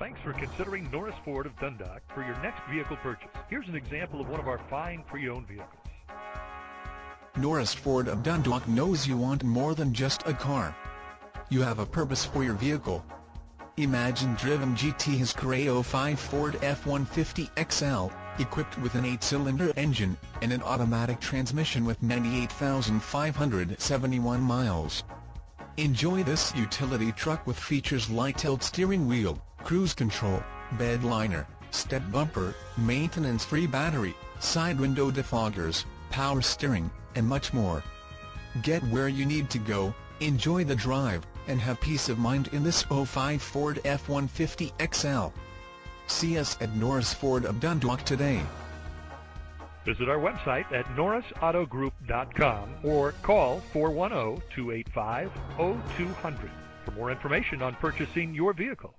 Thanks for considering Norris Ford of Dundalk for your next vehicle purchase. Here's an example of one of our fine pre-owned vehicles. Norris Ford of Dundalk knows you want more than just a car. You have a purpose for your vehicle. Imagine driven GT His Grey 05 Ford F-150 XL, equipped with an 8-cylinder engine, and an automatic transmission with 98,571 miles. Enjoy this utility truck with features like tilt steering wheel, cruise control, bed liner, step bumper, maintenance-free battery, side window defoggers, power steering, and much more. Get where you need to go, enjoy the drive, and have peace of mind in this 05 Ford F-150 XL. See us at Norris Ford of Dundalk today. Visit our website at norrisautogroup.com or call 410-285-0200 for more information on purchasing your vehicle.